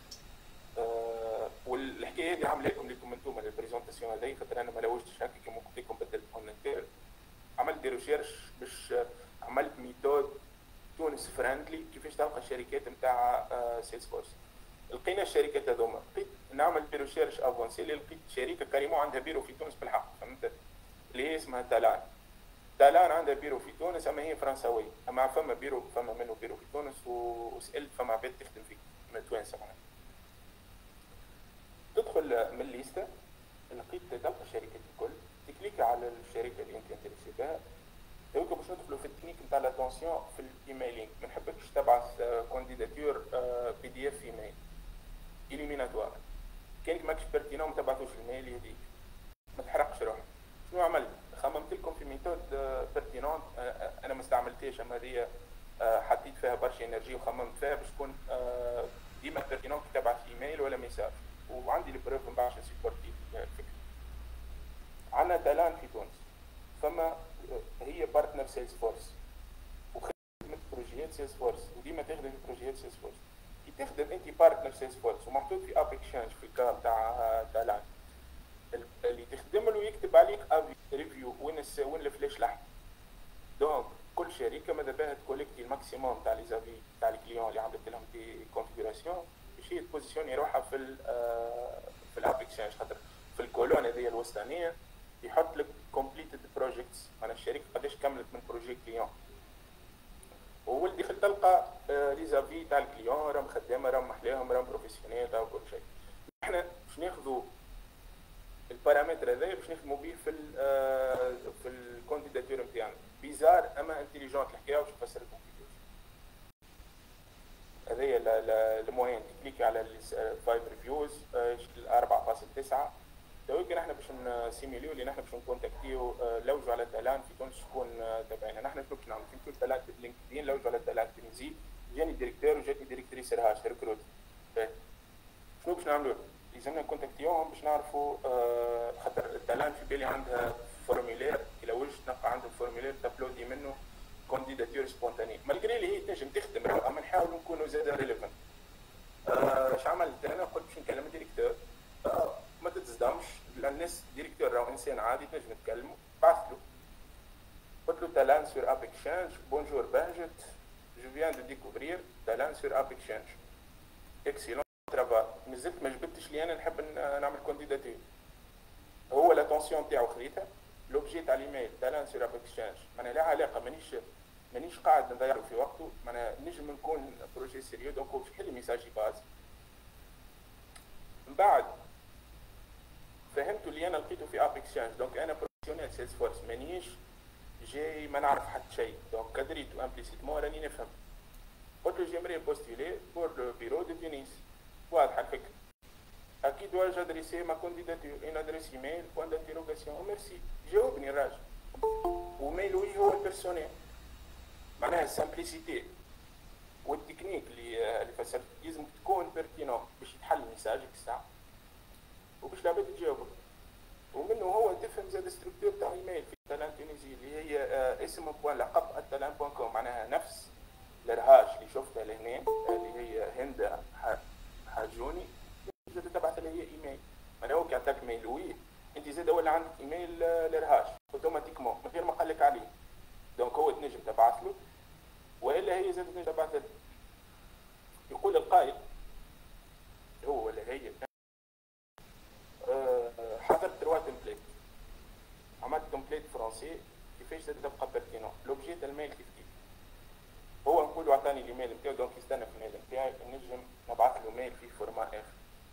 والحكاية هذه عاملة لكم لكم أنتم البريزونتاسيون هذه خاطر أنا ما لوجتش هكا كيما قلت لكم كونكتير عملت دي ريشيرش باش عملت ميثود تونس فريندلي كيفاش تلقى الشركات نتاع سيلز فورس لقينا الشركات هذوما. لقيت نعمل بيرو شيرش أفونسي اللي لقيت شركه كريمو عندها بيرو في تونس بالحق فهمت؟ اللي هي اسمها تالان تالان عندها بيرو في تونس أما هي فرنساوية. أما فما بيرو فما منه بيرو في تونس وسألت فما عباد تخدم فيه توانسة معناها تدخل من ال liste لقيت تلقى الشركات الكل ت clique على الشركة اللي أنت intéressé بها توك باش ندخلوا في التكنيك نتاع l'attention في ال emailing ما نحبكش تبعث candidature PDF email. éliminatoire كانك ماكش pertinent ما تبعثوش ال mail يهديك. ما تحرقش روحك. شنو عملت؟ خممت لكم في méthode pertinente أنا ما استعملتهاش أما هذه حطيت فيها برشا énergie وخممت فيها باش تكون ديما pertinent كي تبعث إيميل ولا message وعندي ال preuve من بعد supporter الفكرة. عندنا Talan في تونس. فما هي partner Salesforce وخدمت projet يات Salesforce وديما تخدم projet يات Salesforce كي تخدم أنت partner Salesforce ومحطوط في AppExchange في الكار تاع Talan اللي تخدم له يكتب عليك review وين. وين ال flèche الاحمر donc كل شركة ماذا بها ت collecter ال maximum تاع les avis تاع ال clients اللي عملت لهم des configurations باش هي تبوزيسيوني روحها في في ال AppExchange خاطر في ال colonne هذه الوسطانية يحط لك completed projects أنا الشركة قداش كملت من projet client وولدي خل تلقى les avis تاع ال clients راهم خدامة راهم محلاهم راهم professionnels راهم كل شيء. إحنا باش ناخذوا البارامتر هذا باش نخدموا به في ال في الكونديداتور نتاعنا بيزار أما انتيليجونت الحكاية باش نفسر هذايا الموين تكليكي على الفايف ريفيوز 4.9 تويك نحن باش نسيميليو اللي نحن باش نكونتاكتيو لوجوا على التالان في تونس شكون تابعينا نحن شنو نعمل في تونس تالان لينكدين لوجوا على التالان تونسي جاني directeur وجاتني directrice RH هاش recrute شنو باش نعملوا لازمنا ن contacter يوهم باش نعرفوا خاطر ال Talan في بالي عندها formulaire إلى وجه تلقى عندهم formulaire ت uploader منه candidature spontanée malgré اللي هي تنجم تخدم أما نحاولوا نكونوا زاد relevant اش عملت أنا قلت باش نكلم ال directeur. ما تصدمش الناس directeur راهو إنسان عادي تنجم تكلمه بعث له. قلت له Talan sur AppExchange bonjour بهجت je viens de découvrir Talan sur AppExchange excellent travail مازلت ما جبتش لي أنا نحب نعمل candidature هو l'attention تاعو خذيتها l'objet تاع ال email Talan sur AppExchange معناها لا علاقه مانيش مانيش قاعد نضيع في وقته؟ معناها نجم نكون projet sérieux donc هو باش يحل message باز. من بعد فهمت اللي أنا لقيته في AppExchange donc أنا professionnel Salesforce مانيش جاي ما نعرف حتى شيء. donc كادريتو implicitement راني نفهم. قلت له j'aimerais postuler pour le bureau de Tunis واضحة الفكرة. À qui dois-je adresser ma candidature une adresse email point d'interrogation merci جاوبني الراجل. و mail و هو ال personnel معناها ال simplicité وال technique اللي اللي فسرت لازم تكون pertinent باش يتحل message ك الساعة. وباش العباد تجاوبك ومنه هو تفهم زاد structure تاع إيميل في ال Talan Tunisie اللي هي آه، اسم point لقب ال Talan point com معناها نفس ال RH اللي شفتها لهنا اللي هي هند حاجوني. زاد تبعث لها هي إيميل. معناها هو كي عطاك mail و. أنت زاد ولا عندك إيميل آه، ل RH automatiquement من غير ما قال لك عليه. donc هو تنجم تبعث له. وإلا هي تنجم تبعث له يقول القائل هو ولا هي؟ آه، حضرت trois templates عملت template français كيفاش تبقى pertinent l'objet تاع ال mail كيف كيف هو نقول عطاني الايميل نتاعو donc يستنى في ال mail نتاعي نجم نبعث له mail فيه format اخر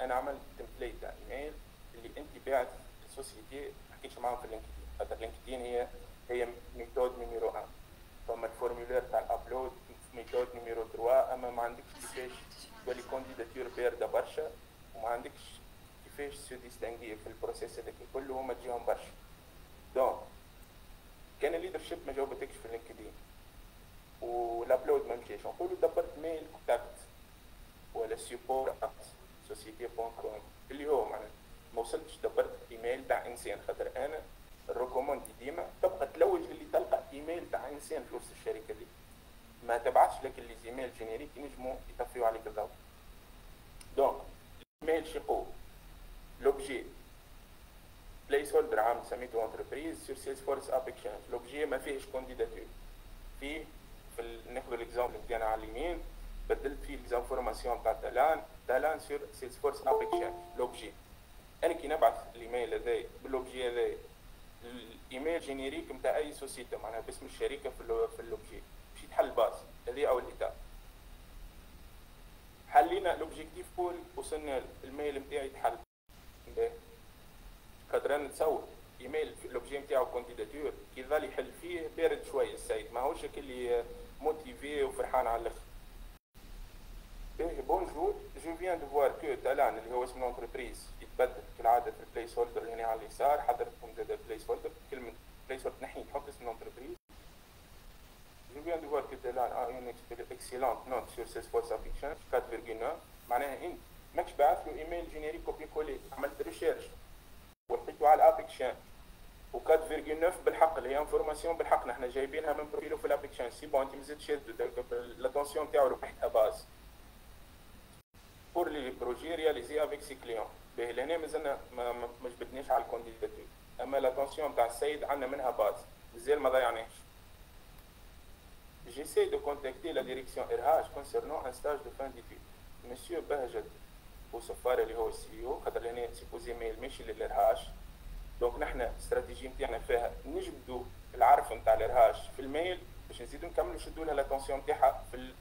أنا عملت template تاع ايميل اللي انت باعت ال société حكيتش معاهم في ال LinkedIn خاطر LinkedIn هي هي méthode numéro 1 فما ال formulaire تاع ال upload méthode numéro 3 اما ما عندكش كيفاش تولي candidature بارده برشا وما عندكش كيفاش se distinguer في ال process هذاك كله هما تجيهم برشا donc كان ال leadership ما جاوبتكش في LinkedIn وال upload ما مشاش نقولوا دبرت mail contact ولا support société point com اللي هو ما وصلتش دبرت ايميل تاع انسان خاطر أنا ال recommandé ديما تبقى تلوج اللي تلقى إيميل تاع إنسان في وسط الشركة دي. ما تبعتش لك les emails génériques ينجموا يطفيو عليك الضوء. donc ال email شي l'objet placeholder عام سميته entreprise sur Salesforce App l'objet ما فيهش candidature فيه في. ناخذ ال exemple نتاعنا على اليمين. بدلت فيه les informations تاع Talan Talan sur Salesforce App l'objet أنا كي نبعث الإيميل هذا بال objet هذا ال email générique نتاع أي société معناها باسم الشركة في. في اللوبجي. باش يتحل باز هذه اول étape حلينا l'objectif كول وصلنا ال mail نتاعي يتحل خاطر أنا نتصور email l'objet نتاعو candidature كي ظل يحل فيه بارد شوية السيد ماهوش اللي motivé وفرحان على الآخر. viens de voir que Talan اللي هو اسم ال entreprise يتبدل كالعاده في ال placeholder هنا على اليسار حضرتكم زاد placeholder كلمه placeholder تنحي تحط اسم ال entreprise Je viens de voir que Talan a une excellente note sur Salesforce Application 4,9 معناها انت ماكش باعث له email générique copier-coller عملت recherche ولقيته على ال application و 4,9 بالحق اللي هي information بالحق. نحن جايبينها من profil و في ال application c'est bon انت مازلت شاد l'attention تاعو ربحتها باز pour les projets réalisés avec ses clients. باهي لهنا مازلنا ما, ما جبدناش على ال candidature. أما l'attention تاع السيد عندنا منها باز. مازال ما ضيعناش J'essaie de contacter la direction RH concernant un stage de fin d'études. Monsieur Bahjat Boussoffara اللي هو ال CEO خاطر هنا supposé mail ماشي لل RH donc نحن الاستراتيجي نتاعنا فيها نجبدوا العرف نتاع ال RH في ال mail باش نزيدوا نكملوا نشدوا لها l'attention نتاعها في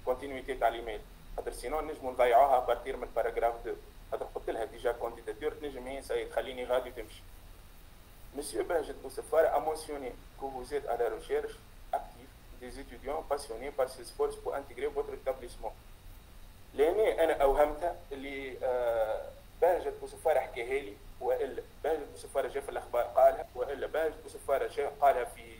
ال continuité تاع الايميل خاطر sinon نجموا نضيعوها à partir من paragraphe 2 خاطر قلت لها déjà candidature تنجم هي سيد خليني غادي وتمشي Monsieur Bahjat Boussoffara a mentionné que vous êtes à la recherche active des étudiants passionnés par Salesforce pour intégrer votre établissement. لأني أنا اوهمتها اللي بهجت بوسفاره حكاها لي وإلا بهجت بوسفاره جاء في الأخبار قالها وإلا بهجت بوسفاره جاء قالها في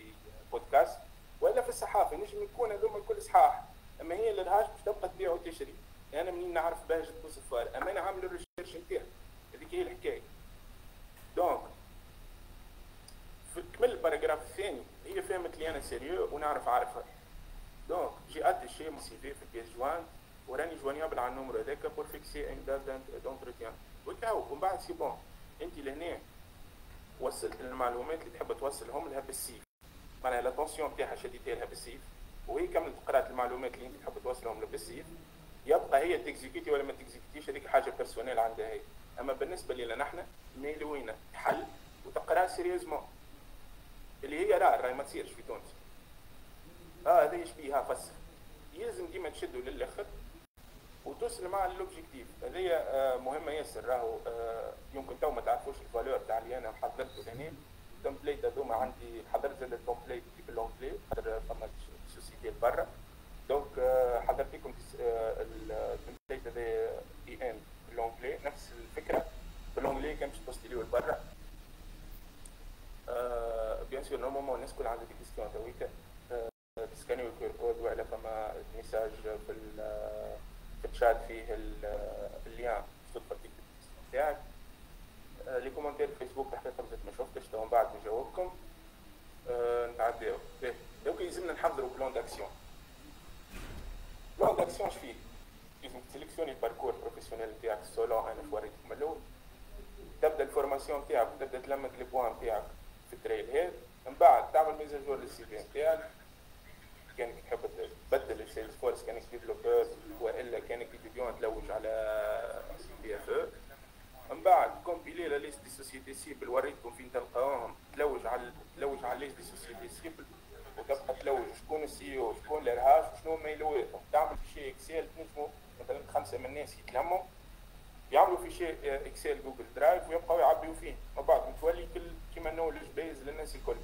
بودكاست وإلا في الصحافة. نجم يكون هذوما الكل صحاح. أما هي لل RH باش تبقى تبيع وتشري. أنا منين نعرف بهجت بوسفاره أما أنا عامل ال recherche نتاعي. هذيك هي الحكاية. donc في كمل ال paragraphe الثاني هي فهمت لي أنا sérieux ونعرف اعرفها donc j'ai attaché mon CV في ال pièce jointe وراني joignable على النمرو هذاك pour fixer une date d'entretien وكاو ومن بعد c'est bon أنت لهنا وصلت المعلومات اللي تحب توصلهم لها بالسيف. معناها l'attention نتاعها شديتها لها بالسيف. وهي كملت قرات المعلومات اللي انت تحب توصلهم لها بالسيف. يبقى هي تكزيكيتي ولا ما تكزيكيتيش هذيك حاجة personnelle عندها هي. أما بالنسبة لنا نحن ميلوينا حل وتقرا sérieusement اللي هي لا راهي ما تصيرش في تونس. آه هذا يشبيها فسخ. يلزم ديما تشدوا للأخر وتوصل مع ال objectif هذه آه مهمة ياسر راهو. آه يمكن تو ما تعرفوش ال valeur تاع اللي أنا محضرته هنا ال template هذوما عندي حضرت زاد ال template ب l'anglais خاطر فما société برا. donc آه حضرت لكم ال template هذا EN ب l'anglais نفس الفكرة ب l'anglais كان باش توصلي لبرا bien sûr normalement الناس كل عندها des questions تويكا تسكانيو ال QR code ولا فما message في في الشات فيه ال lien تدخل تكتب نتاعك les commentaires في فيسبوك الحقيقة ما شفتش تو من بعد نجاوبكم نتعداو donc يلزمنا نحضروا plan d'action plan d'action اش فيه؟ لازم تسلكسيوني ال parcours professionnel نتاعك selon أنا وريتكم من الأول تبدا ال formation نتاعك تبدا تلم لك les points نتاعك في ال Trailhead من بعد تعمل mise à jour لل CV نتاعك كانك تحب تبدل ال Salesforce كانك développeur والا كانك étudiant تلوج على PFE من بعد compiler la liste des sociétés cibles وريتكم فين تلقاهم تلوج على تلوج على liste des sociétés cibles وتبقى تلوج شكون ال CEO شكون ال RH وشنو ميلواتهم تعمل في شيء Excel تنجموا مثلا خمسة من الناس يتلموا يعملوا في شيء Excel Google Drive ويبقاو يعبيوا فيه. من بعد تولي كل كيما knowledge base للناس الكل.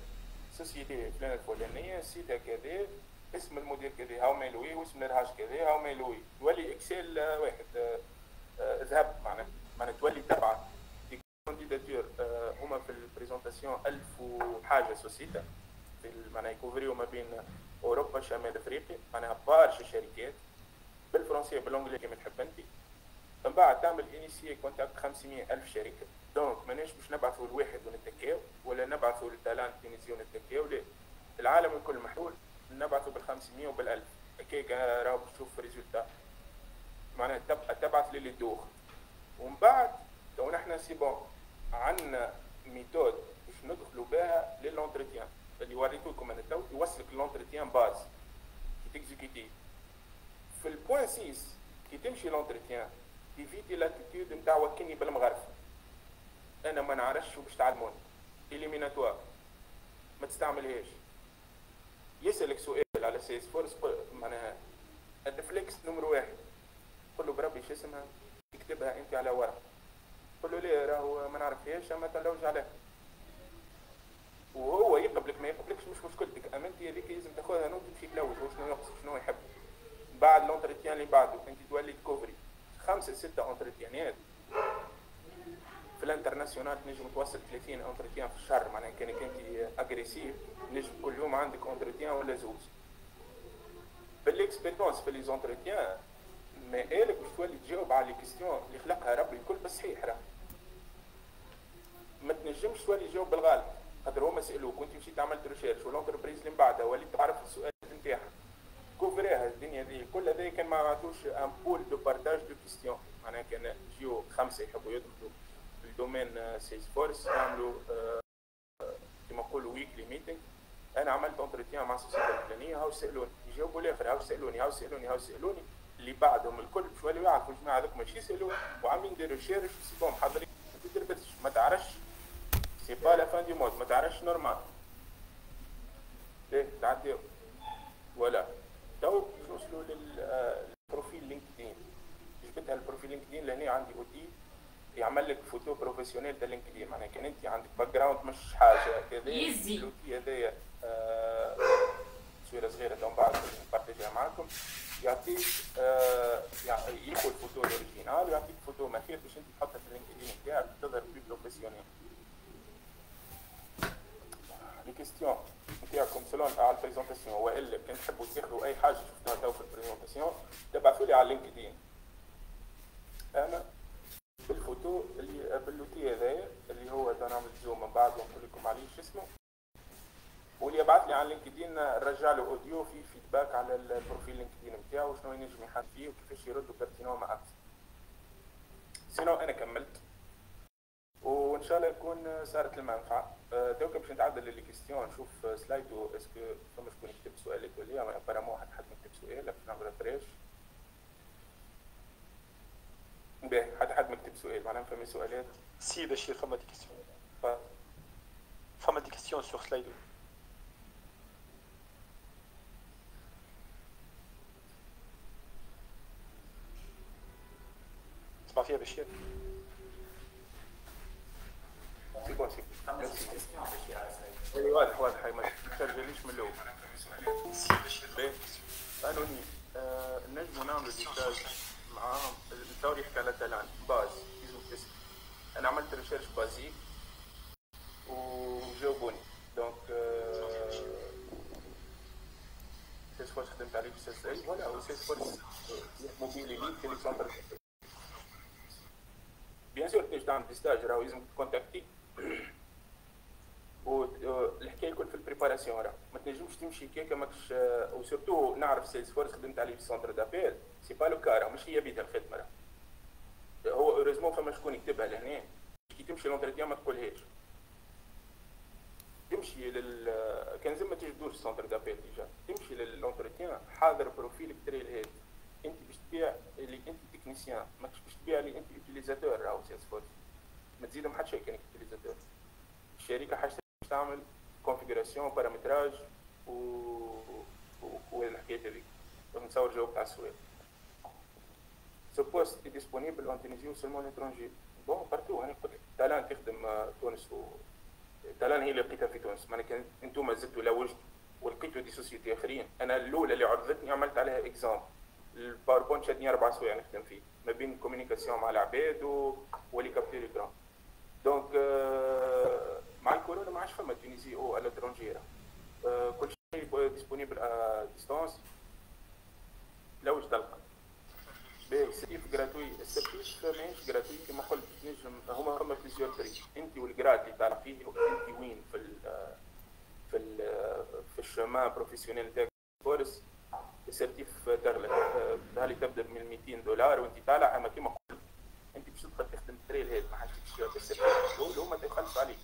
société فلانة الفلانية سيتا كذا اسم المدير كذا هاو ميلوي واسم ال RH كذا هاو ميلوي تولي Excel واحد ذهب معناها معناها تولي تبع. des candidatures هما في ال présentation ألف وحاجة société. في معناها يكوفريو ما بين أوروبا شمال أفريقيا. معناها برشا شركات. بالفرنسية بال anglais كيما تحب أنت. من بعد تعمل initier contact 500 ألف شركة. donc ماناش باش نبعثوا لواحد ونتكاو ولا نبعثوا لل Talan Tunisie ونتكاو. لا. العالم الكل محلول نبعثوا بال 500 وبال 1000 هكاك راهو تشوف résultat. معناها تبعث للي دوخ ومن بعد تو نحن c'est bon عندنا méthode باش ندخلوا بها لل entretien اللي وريتو لكم أنا تو يوصلك l'entretien باز كي تكزيكيتي في البوان 6 كي تمشي لونتريتيان تيفيتي لاتيتيود نتاع وكني بالمغرفه أنا ما نعرفش باش تعلموني اليميناتوار ما تستعملهاش يسالك سؤال على سيس فورس معناها الريفلكس نمر واحد قل له بربي شو اسمها اكتبها انت على ورق قل له ليه راهو ما نعرفهاش اما تلوج عليها وهو يقبلك ما يقبلكش مش مشكلتك اما انت هذيك لازم تاخذها note تمشي تلوج وشنو يقصد؟ شنو يحب؟ بعد l'entretien اللي بعده انت تولي تكوفري خمسة ستة انتريتيانات في ال international تنجم توصل 30 entretien في الشهر معناها كانك انت agressif نجم كل يوم عندك entretien ولا زوج. بال expérience في les entretiens ما قالك باش تولي تجاوب على les questions اللي خلقها ربي الكل بالصحيح راه. ما تنجمش تولي تجاوب بالغالب خاطر هما سألوك وأنت مشيت عملت recherche وال entreprise اللي من بعدها وليت تعرف السؤال نتاعها كوفريها الدنيا دي. كل هذا كان ما عطوش un pool de partage de questions معناها كان يجيو خمسة يحبوا يدخلوا في ال domaine Salesforce يعملوا كما نقولوا weekly meeting أنا عملت entretien مع ال société الفلانية هاو سألوني. يجاوبوا الآخر هاو سألوني هاو سألوني هاو سألوني. اللي بعدهم الكل باش يوليو يعرفوا الجماعة هذوك ماشي يسالوا وعاملين des recherches c'est bon محضرين ما تدربتش ما تعرفش. c'est pas la fin du monde ما تعرفش normal ليه تعدي ولا تو نوصلوا لل profil LinkedIn جبتها ال profil LinkedIn لهنا عندي outil يعمل لك photo professionnelle تاع LinkedIn معناها كان أنت عندك background مش حاجة كذا. ال outil هذايا صوره صغيرة. تو بعد نبارتاجيها معاكم. يعطيك آه، ياخذ photo ال originale. ويعطيك فوتو مخير باش أنت تحطها في ال LinkedIn نتاعك تظهر في professionnel les questions نتاعكم selon على ال présentation والا كان تحبوا تاخذوا اي حاجة شفتوها تو في ال présentation تبعثوا لي على LinkedIn أنا بالفوتو اللي ب l'outil هذايا اللي هو نعمل zoom من بعد ونقول لكم عليه شو اسمه واللي يبعث لي على LinkedIn نرجع له audio في feedback على ال profil LinkedIn نتاعو شنو ينجم يحل فيه وكيفاش يردوا pertinent أكثر sinon أنا كملت وإن شاء الله يكون صارت المنفعة. آه، donc باش نتعدل les questions نشوف Slido est-ce que فما شكون يكتب سؤالات ولا لا؟ apparemment حد حد يكتب سؤال باش نعمل refresh باهي حد حد مكتب سؤال معناها فما سؤالات. سي بشير فما دي كيستيون. فما دي كيستيون سور سلايدو. اسمع فيها بشير سي بون سي فما سي كيستيون باش يعرف واضح واضح هاي ما تسجليش من الأول سي بشير باهي قالوني نجموا نعملوا ديتاج معاهم الثوري يحكي على تالان باز يزو تسك أنا عملت ريسيرش بازيك وجاوبوني دونك سيس خدمت عليه في سيس اي بيان سور تنجم تعمل ديستاج راهو لازم تكونتاكتي والحكايه راه ما تنجمش تمشي كيكا ماكش و surtout نعرف Salesforce خدمت عليه في ال centre d'appel c'est pas le cas راه مش هي بيدها الخدمه راه هو heureusement فما شكون يكتبها لهنا كي تمشي l'entretien ما تقولهاش تمشي لل كان زعما تيجي تدور ال centre d'appel déjà تمشي لل entretien حاضر بروفيلك Trailhead انت باش تبيع اللي انت technicien ماكش باش تبيع اللي انت utilisateur راهو Salesforce ما تزيدهم حتى شيء كانك utilisateur الشركة حاجة باش تعمل configuration paramétrage و والحكايه هذيك نتصور جاوبت على السؤال est disponible en Tunisie ou seulement à l'étranger Bon, partout أنا قلت لك تالان تخدم تونس و تالان هي اللي لقيتها في تونس معناها كان أنتم زدتوا لوجت ولقيتوا des sociétés اخرين أنا الاولى اللي عرضتني عملت عليها exemple ال PowerPoint شادني أربع سوايع نخدم فيه ما بين ال communication مع العباد. ولي كابتور اكران دونك آه، مع الكورونا ما عادش فما تونيزي أو على ترونجيرا كل شيء ديسبونيبل ا ديستانس لو تلقى السيرتيف جراتوي السيرتيف ماهيش جراتوي كما قلت نجم هما فما بليزيور طريق انت والجرات اللي تعرف فيه انت وين في ال في ال في الشما بروفيسيونيل تاعك فورس السيرتيف تغلى هذه تبدا من 200 دولار وانت طالع اما كيما قلت انت باش تدخل تخدم تريل هيد ما حدش بالسيرتيف دول هما تيخلصوا عليك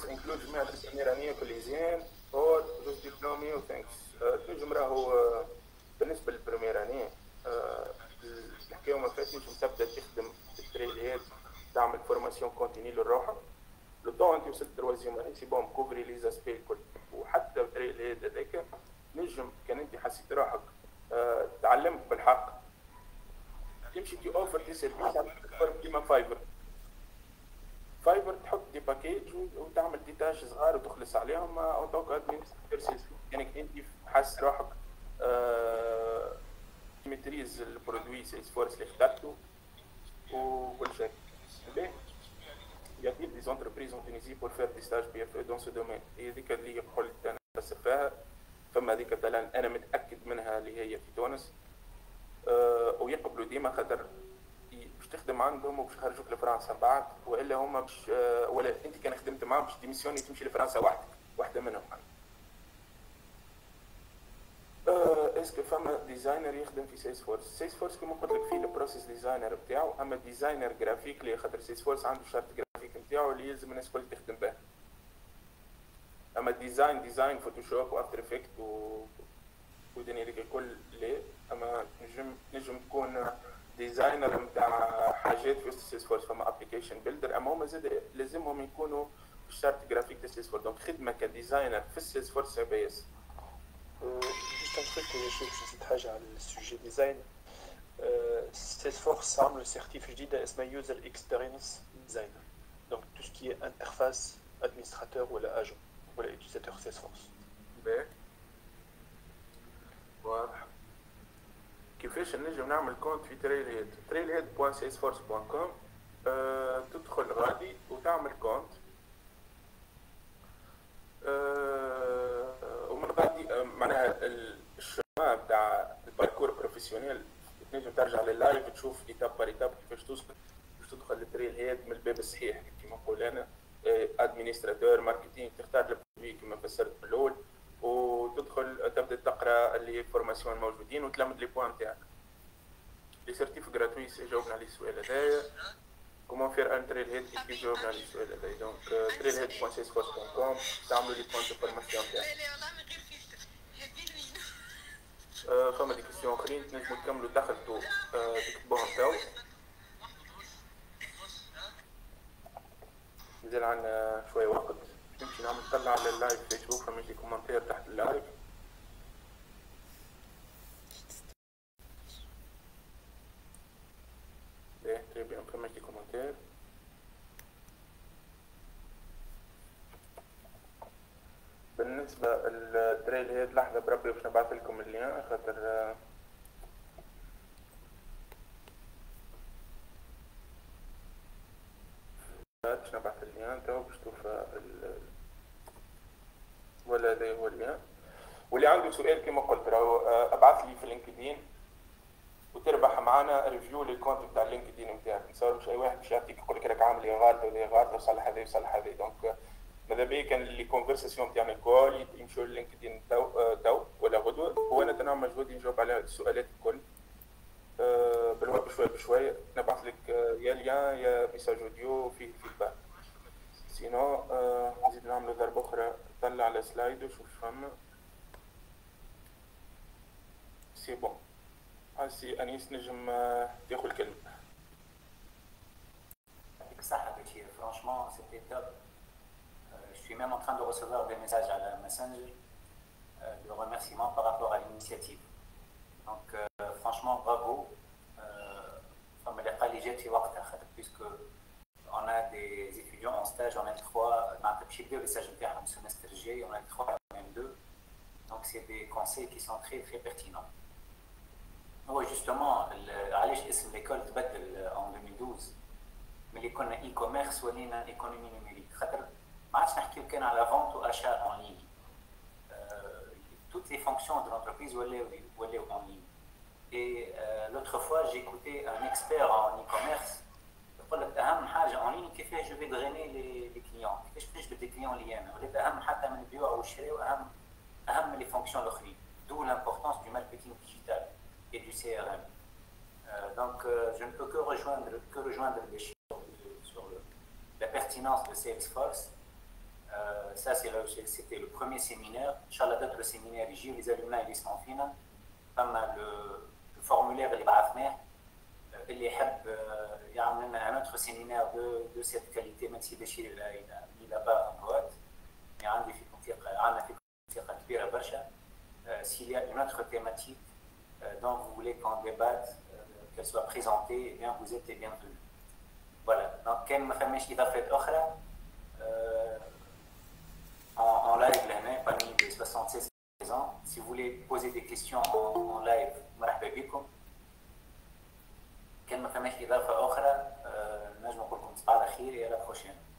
This include جميع الدروس الإيرانية كليزيان or just دبلومي و thanks. Uh, تنجم راهو اني uh, الحكاية ما فاتش تنجم تبدا تخدم التريليات تعمل فورماسيون كونتيني لروحك لو طون انت وصلت تروازيوم سي بون كوفري لي زاسبي الكل وحتى التريليات هذاك نجم كان انت حسيت روحك تعلمت بالحق تمشي t'offres des services كيما Fiverr Fiverr تحط des packages وتعمل des tâches صغار وتخلص عليهم en tant que administrateur يعني أنت حاسس روحك آه maîtrises ال produit Salesforce اللي اخترته وكل شيء. a des entreprises en Tunisie pour faire des stages BFE dans ce domaine. هي هذيك اللي قلت أنا بس فيها. فما هذيك مثلا أنا متأكد منها اللي هي في تونس. أه ويقبلوا ديما خاطر تخدم عندهم وباش يخرجوك لفرنسا بعد. وإلا هما باش أه ولا أنت كان خدمت معاهم باش démissionner تمشي لفرنسا وحدك واحدة منهم أه est-ce que فما designer يخدم في Salesforce Salesforce كما قلت لك فيه ال process designer بتاعه. أما designer graphique اللي خاطر Salesforce عنده charte graphique بتاعه اللي يلزم الناس الكل تخدم به. أما design design Photoshop و After Effects و ودنيا الكل ليه. أما نجم نجم تكون designer نتاع حاجات في Salesforce فما application builder أما هما زاد لازمهم يكونوا في ال charte graphique تاع Salesforce donc خدمة ك designer في ال Salesforce بي اس. juste يا شيخ نسيت حاجة على ال sujet design Salesforce عملوا certif جديده اسمها User Experience Designer donc tout ce qui interface administrateur ولا اجون ولا utilisateur Salesforce باهي واضح كيفاش نجم نعمل compte في Trailhead Trailhead point Salesforce point com تدخل غادي وتعمل compte. أه ومن غادي أه معناها ال schéma بتاع ال parcours professionnel تنجم ترجع لل live تشوف étape par étape كيفاش توصل باش تدخل لل Trailhead من الباب الصحيح. كما نقول أنا administrateur marketing تختار ال produit كما فسرت من الأول. وتدخل تبدأ تقرأ les formations موجودين وتلمد les points تاعك. les certifs gratuits جاوبنا على السؤال هذايا comment faire un Trailhead كيف جاوبنا على السؤال هذايا donc Trailhead point Salesforce point com تعملوا les points de formation تاعك فما des questions اخرين تنجموا تكملوا دخلتوا تكتبوهم تو مازال عندنا شوية وقت نمشي نعمل طلع على ال live فيسبوك فما يجي commentaire تحت ال live. إيه très فما commentaire بالنسبة لل Trailhead لحظة بربي باش نبعث لكم ال lien خاطر باش نبعث ال lien تو باش تشوف ال lien واللي عنده سؤال كما قلت راهو ابعث لي في LinkedIn وتربح معنا review لل compte بتاع LinkedIn نتاعك نتصور مش أي واحد باش يعطيك يقول لك راك عامل غلطه ولا غلطه وصلح هذا وصلح هذا. donc ماذا بيا؟ كان les conversations تاعنا الكل يمشوا لل LinkedIn تو تو ولا غدوة. وأنا تنعم مجهودي نجاوب على السؤالات الكل. بالوقت بشوي بشوي نبعث لك يا lien يا message audio فيه feedback sinon نزيد نعملوا ضربة أخرى. طلع على سلايد وشوف فما سي بون هسي انيس نجم تاخذ الكلمه يعطيك الصحة بشير franchement c'était top euh, je suis même en train de recevoir des messages à la Messenger euh, de remerciements par rapport à l'initiative donc euh, franchement bravo فما لقى اللي جات في وقتها خاطر puisque on a des étudiants en stage en M3 معناتها باش يبداو les stages نتاعهم السمستر الجاي en M3 en M2 donc c'est des conseils qui sont très très pertinents هو جوستومون علاش اسم ليكول تبدل ان 2012 ملي كنا اي كوميرس ولينا ايكونومي نوميريك خاطر ما عادش نحكيو كان على فونت واشا اون لين toutes les fonctions de l'entreprise ولاو ولاو en ligne et euh, l'autre fois j'ai écouté un expert en e-commerce يقول لك اهم حاجه اون لين كيفاش جو في دريني لي كليون كيفاش تجلب لي كليون اللي انا ولات اهم حتى من البيوع والشراء واهم اهم من لي فونكسيون الاخرين d'où l'importance du marketing digital et du CRM. Euh, donc, euh, je ne peux que rejoindre, que rejoindre les chiffres sur le, la pertinence de Salesforce. Euh, ça, c'était le premier séminaire. Inch'Allah, d'autres séminaires, ici, les alumni, ils sont fins. Comme le, le formulaire, les brafner. اللي يحب يعمل لنا un autre séminaire de, de cette qualité même si بشير il n'a pas un boîte mais عندي فيكم ثقة عندنا فيكم ثقة كبيرة برشا s'il y a une autre thématique dont vous voulez qu'on débatte, euh, qu'elle soit présentée, eh bien, vous êtes les bienvenus. Voilà. Donc, كان ما فماش إضافات أخرى en, en live لهنا parmi les 76 présents. Si vous voulez poser des questions en, en live, مرحبا بكم. كان ما فماش إضافة أخرى نجم نقول لكم تصبحوا على خير et à la prochaine.